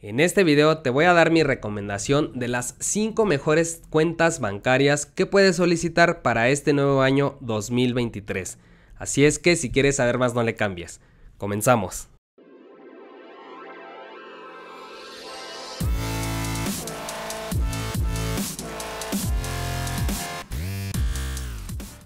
En este video te voy a dar mi recomendación de las 5 mejores cuentas bancarias que puedes solicitar para este nuevo año 2023. Así es que si quieres saber más no le cambies. Comenzamos.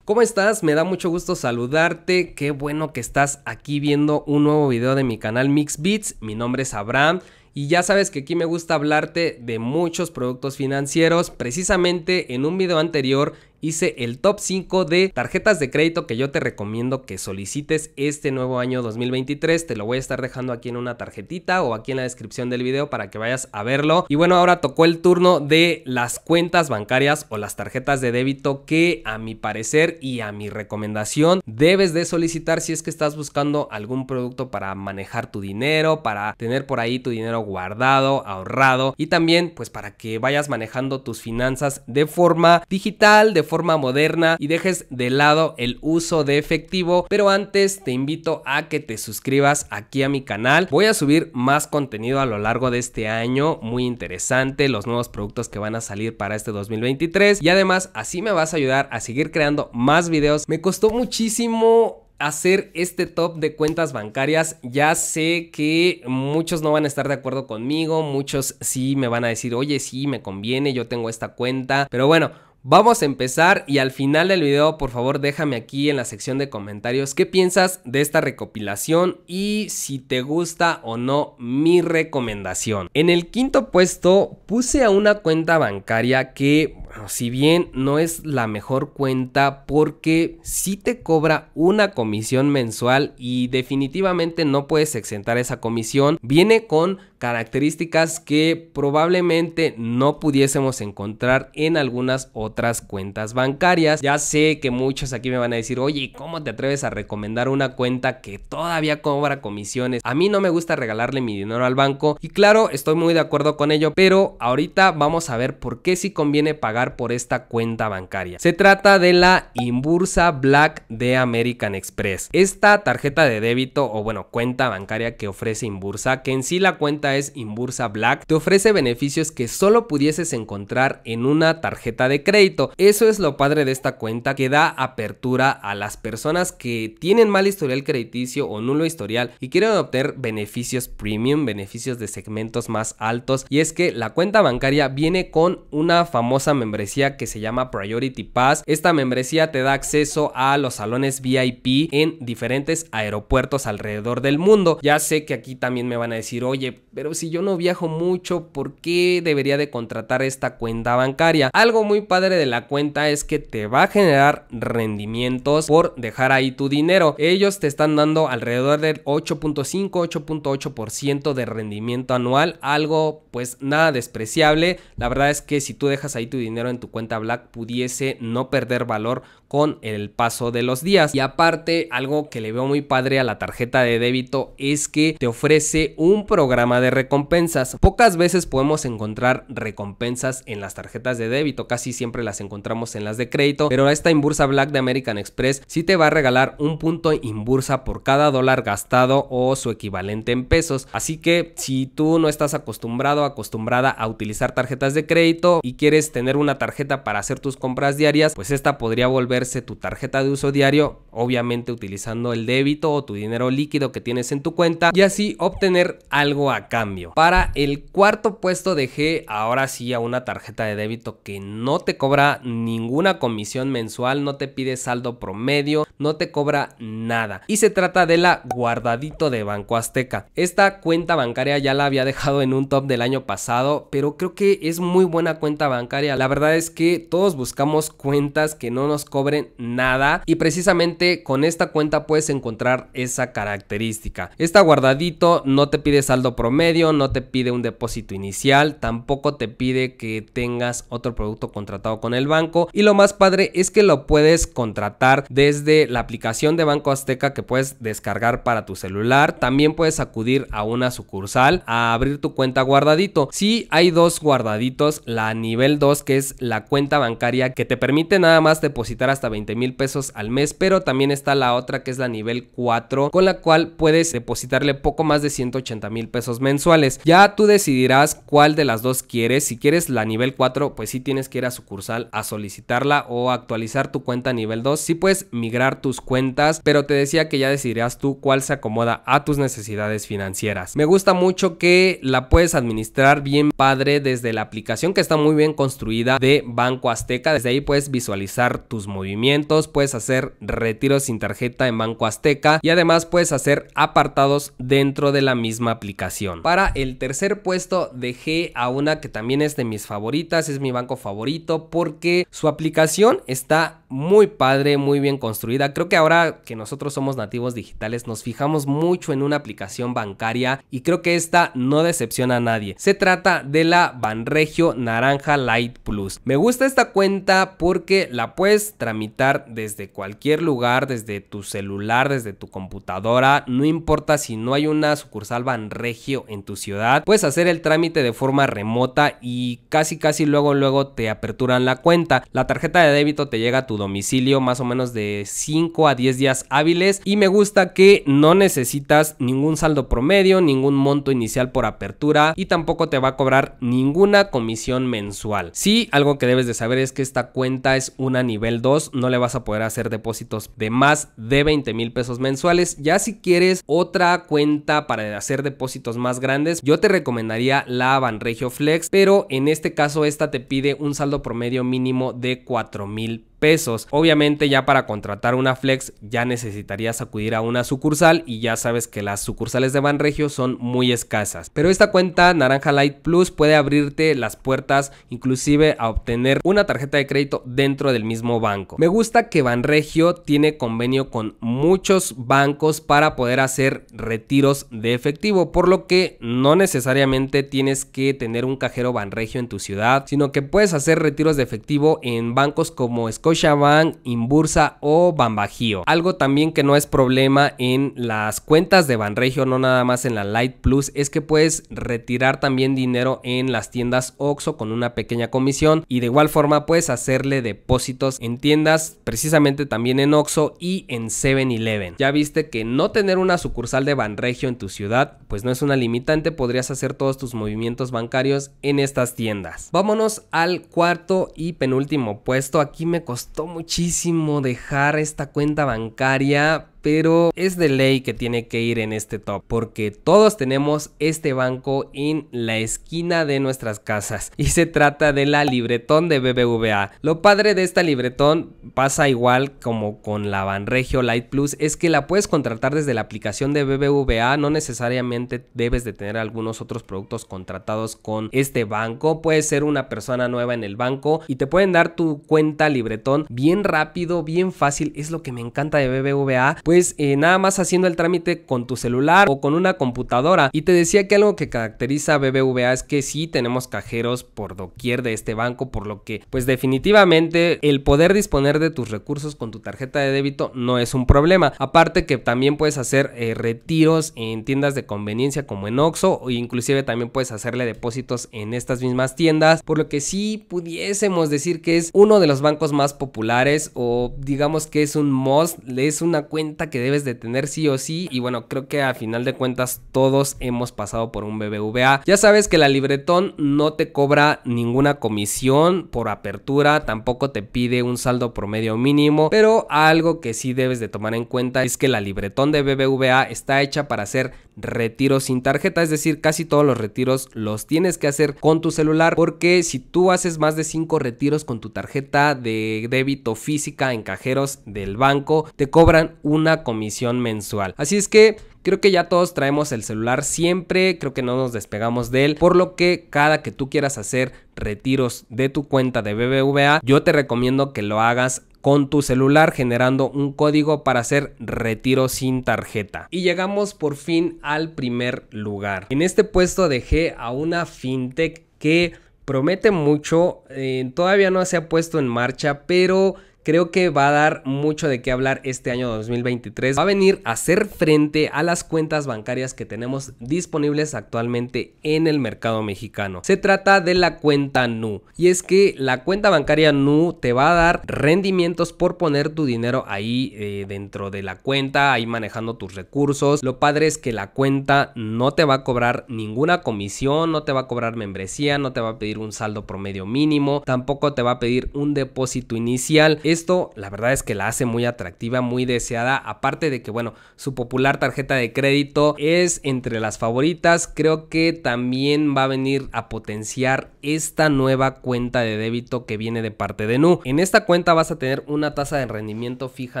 ¿Cómo estás? Me da mucho gusto saludarte. Qué bueno que estás aquí viendo un nuevo video de mi canal Mix. Mi nombre es Abraham y ya sabes que aquí me gusta hablarte de muchos productos financieros. Precisamente en un video anterior hice el top 5 de tarjetas de crédito que yo te recomiendo que solicites este nuevo año 2023. Te lo voy a estar dejando aquí en una tarjetita o aquí en la descripción del video para que vayas a verlo. Y bueno, ahora tocó el turno de las cuentas bancarias o las tarjetas de débito que a mi parecer y a mi recomendación debes de solicitar si es que estás buscando algún producto para manejar tu dinero, para tener por ahí tu dinero guardado, ahorrado y también pues para que vayas manejando tus finanzas de forma digital, de forma moderna y dejes de lado el uso de efectivo. Pero antes te invito a que te suscribas aquí a mi canal. Voy a subir más contenido a lo largo de este año, muy interesante, los nuevos productos que van a salir para este 2023 y además así me vas a ayudar a seguir creando más videos. Me costó muchísimo hacer este top de cuentas bancarias. Ya sé que muchos no van a estar de acuerdo conmigo, muchos sí me van a decir, oye, sí, me conviene, yo tengo esta cuenta, pero bueno, Vamos a empezar y al final del video por favor déjame aquí en la sección de comentarios qué piensas de esta recopilación y si te gusta o no mi recomendación. En el quinto puesto puse a una cuenta bancaria que si bien no es la mejor cuenta porque sí te cobra una comisión mensual y definitivamente no puedes exentar esa comisión, viene con características que probablemente no pudiésemos encontrar en algunas otras cuentas bancarias. Ya sé que muchos aquí me van a decir, oye, ¿cómo te atreves a recomendar una cuenta que todavía cobra comisiones? A mí no me gusta regalarle mi dinero al banco y claro, estoy muy de acuerdo con ello, pero ahorita vamos a ver por qué sí conviene pagar por esta cuenta bancaria. Se trata de la Inbursa Black de American Express. Esta tarjeta de débito o bueno, cuenta bancaria que ofrece Inbursa, que en sí la cuenta es Inbursa Black, te ofrece beneficios que solo pudieses encontrar en una tarjeta de crédito. Eso es lo padre de esta cuenta que da apertura a las personas que tienen mal historial crediticio o nulo historial y quieren obtener beneficios premium, beneficios de segmentos más altos. Y es que la cuenta bancaria viene con una famosa membresía que se llama Priority Pass. Esta membresía te da acceso a los salones VIP en diferentes aeropuertos alrededor del mundo. Ya sé que aquí también me van a decir, oye, pero si yo no viajo mucho, ¿por qué debería de contratar esta cuenta bancaria? Algo muy padre de la cuenta es que te va a generar rendimientos por dejar ahí tu dinero. Ellos te están dando alrededor del 8.5, 8.8% de rendimiento anual, algo pues nada despreciable. La verdad es que si tú dejas ahí tu dinero en tu cuenta Black pudiese no perder valor con el paso de los días. Y aparte, algo que le veo muy padre a la tarjeta de débito es que te ofrece un programa de recompensas. Pocas veces podemos encontrar recompensas en las tarjetas de débito, casi siempre las encontramos en las de crédito, pero esta Inbursa Black de American Express sí te va a regalar un punto Inbursa por cada dólar gastado o su equivalente en pesos. Así que si tú no estás acostumbrado, acostumbrada a utilizar tarjetas de crédito y quieres tener una tarjeta para hacer tus compras diarias, pues esta podría volverse tu tarjeta de uso diario, obviamente utilizando el débito o tu dinero líquido que tienes en tu cuenta y así obtener algo acá para el cuarto puesto dejé ahora sí a una tarjeta de débito que no te cobra ninguna comisión mensual, no te pide saldo promedio, no te cobra nada. Y se trata de la guardadito de Banco Azteca. Esta cuenta bancaria ya la había dejado en un top del año pasado, pero creo que es muy buena cuenta bancaria. La verdad es que todos buscamos cuentas que no nos cobren nada y precisamente con esta cuenta puedes encontrar esa característica. Esta guardadito no te pide saldo promedio no te pide un depósito inicial, tampoco te pide que tengas otro producto contratado con el banco y lo más padre es que lo puedes contratar desde la aplicación de Banco Azteca que puedes descargar para tu celular, también puedes acudir a una sucursal a abrir tu cuenta guardadito. Si hay dos guardaditos, la nivel 2 que es la cuenta bancaria que te permite nada más depositar hasta 20 mil pesos al mes, pero también está la otra que es la nivel 4, con la cual puedes depositarle poco más de 180 mil pesos mensuales. Ya tú decidirás cuál de las dos quieres. Si quieres la nivel 4, pues sí tienes que ir a sucursal a solicitarla o actualizar tu cuenta nivel 2. Sí puedes migrar tus cuentas, pero te decía que ya decidirás tú cuál se acomoda a tus necesidades financieras. Me gusta mucho que la puedes administrar bien padre desde la aplicación que está muy bien construida de Banco Azteca. Desde ahí puedes visualizar tus movimientos, puedes hacer retiros sin tarjeta en Banco Azteca y además puedes hacer apartados dentro de la misma aplicación. Para el tercer puesto dejé a una que también es de mis favoritas, es mi banco favorito porque su aplicación está muy padre, muy bien construida. Creo que ahora que nosotros somos nativos digitales nos fijamos mucho en una aplicación bancaria y creo que esta no decepciona a nadie. Se trata de la Banregio Naranja Light Plus. Me gusta esta cuenta porque la puedes tramitar desde cualquier lugar, desde tu celular, desde tu computadora, no importa si no hay una sucursal Banregio en tu ciudad, puedes hacer el trámite de forma remota y casi casi luego luego te aperturan la cuenta. La tarjeta de débito te llega a tu domicilio más o menos de 5 a 10 días hábiles y me gusta que no necesitas ningún saldo promedio, ningún monto inicial por apertura y tampoco te va a cobrar ninguna comisión mensual. Sí, algo que debes de saber es que esta cuenta es una nivel 2, no le vas a poder hacer depósitos de más de 20 mil pesos mensuales. Ya si quieres otra cuenta para hacer depósitos más grandes, yo te recomendaría la Banregio Flex, pero en este caso esta te pide un saldo promedio mínimo de 4 mil pesos. Obviamente ya para contratar una flex ya necesitarías acudir a una sucursal y ya sabes que las sucursales de Banregio son muy escasas. Pero esta cuenta Naranja Light Plus puede abrirte las puertas inclusive a obtener una tarjeta de crédito dentro del mismo banco. Me gusta que Banregio tiene convenio con muchos bancos para poder hacer retiros de efectivo, por lo que no necesariamente tienes que tener un cajero Banregio en tu ciudad, sino que puedes hacer retiros de efectivo en bancos como Scotia Scotiabank, Inbursa o Banbajío. Algo también que no es problema en las cuentas de Banregio, no nada más en la Light Plus, es que puedes retirar también dinero en las tiendas OXO con una pequeña comisión y de igual forma puedes hacerle depósitos en tiendas, precisamente también en OXO y en 7-Eleven. Ya viste que no tener una sucursal de Banregio en tu ciudad, pues no es una limitante, podrías hacer todos tus movimientos bancarios en estas tiendas. Vámonos al cuarto y penúltimo puesto. Aquí me costó costó muchísimo dejar esta cuenta bancaria pero es de ley que tiene que ir en este top porque todos tenemos este banco en la esquina de nuestras casas y se trata de la libretón de BBVA. Lo padre de esta libretón pasa igual como con la Banregio Light Plus es que la puedes contratar desde la aplicación de BBVA, no necesariamente debes de tener algunos otros productos contratados con este banco, puedes ser una persona nueva en el banco y te pueden dar tu cuenta libretón bien rápido, bien fácil, es lo que me encanta de BBVA eh, nada más haciendo el trámite con tu celular o con una computadora. Y te decía que algo que caracteriza a BBVA es que sí tenemos cajeros por doquier de este banco, por lo que pues definitivamente el poder disponer de tus recursos con tu tarjeta de débito no es un problema. Aparte que también puedes hacer eh, retiros en tiendas de conveniencia como en Oxxo o inclusive también puedes hacerle depósitos en estas mismas tiendas, por lo que sí pudiésemos decir que es uno de los bancos más populares o digamos que es un must, es una cuenta que debes de tener sí o sí. Y bueno, creo que a final de cuentas todos hemos pasado por un BBVA. Ya sabes que la libretón no te cobra ninguna comisión por apertura, tampoco te pide un saldo promedio mínimo, pero algo que sí debes de tomar en cuenta es que la libretón de BBVA está hecha para hacer retiros sin tarjeta, es decir, casi todos los retiros los tienes que hacer con tu celular porque si tú haces más de 5 retiros con tu tarjeta de débito física en cajeros del banco, te cobran una comisión mensual. Así es que Creo que ya todos traemos el celular siempre, creo que no nos despegamos de él, por lo que cada que tú quieras hacer retiros de tu cuenta de BBVA, yo te recomiendo que lo hagas con tu celular generando un código para hacer retiro sin tarjeta. Y llegamos por fin al primer lugar. En este puesto dejé a una fintech que promete mucho, eh, todavía no se ha puesto en marcha, pero creo que va a dar mucho de qué hablar este año 2023. Va a venir a hacer frente a las cuentas bancarias que tenemos disponibles actualmente en el mercado mexicano. Se trata de la cuenta NU y es que la cuenta bancaria NU te va a dar rendimientos por poner tu dinero ahí eh, dentro de la cuenta, ahí manejando tus recursos. Lo padre es que la cuenta no te va a cobrar ninguna comisión, no te va a cobrar membresía, no te va a pedir un saldo promedio mínimo, tampoco te va a pedir un depósito inicial. Esto la verdad es que la hace muy atractiva, muy deseada, aparte de que bueno, su popular tarjeta de crédito es entre las favoritas, creo que también va a venir a potenciar esta nueva cuenta de débito que viene de parte de Nu. En esta cuenta vas a tener una tasa de rendimiento fija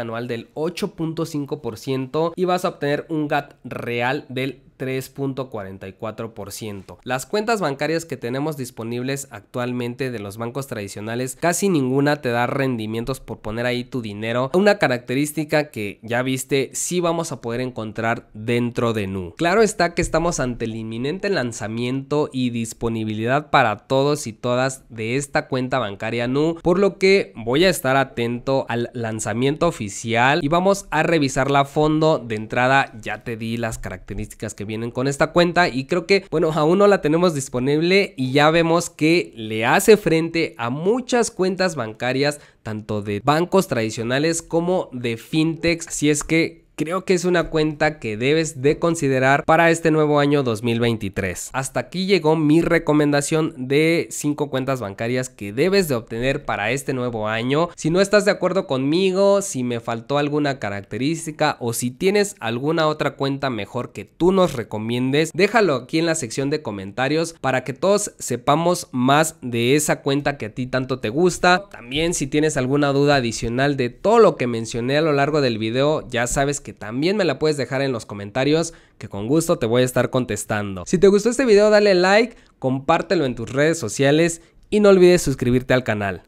anual del 8.5% y vas a obtener un GAT real del 3.44%. Las cuentas bancarias que tenemos disponibles actualmente de los bancos tradicionales, casi ninguna te da rendimientos por poner ahí tu dinero. Una característica que ya viste, sí vamos a poder encontrar dentro de Nu. Claro está que estamos ante el inminente lanzamiento y disponibilidad para todos y todas de esta cuenta bancaria Nu, por lo que voy a estar atento al lanzamiento oficial y vamos a revisarla a fondo. De entrada ya te di las características que vienen con esta cuenta y creo que, bueno, aún no la tenemos disponible y ya vemos que le hace frente a muchas cuentas bancarias, tanto de bancos tradicionales como de fintechs, si es que creo que es una cuenta que debes de considerar para este nuevo año 2023. Hasta aquí llegó mi recomendación de 5 cuentas bancarias que debes de obtener para este nuevo año. Si no estás de acuerdo conmigo, si me faltó alguna característica o si tienes alguna otra cuenta mejor que tú nos recomiendes, déjalo aquí en la sección de comentarios para que todos sepamos más de esa cuenta que a ti tanto te gusta. También si tienes alguna duda adicional de todo lo que mencioné a lo largo del video, ya sabes que que también me la puedes dejar en los comentarios, que con gusto te voy a estar contestando. Si te gustó este video, dale like, compártelo en tus redes sociales y no olvides suscribirte al canal.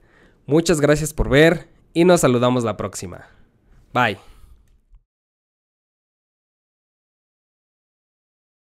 Muchas gracias por ver y nos saludamos la próxima. Bye.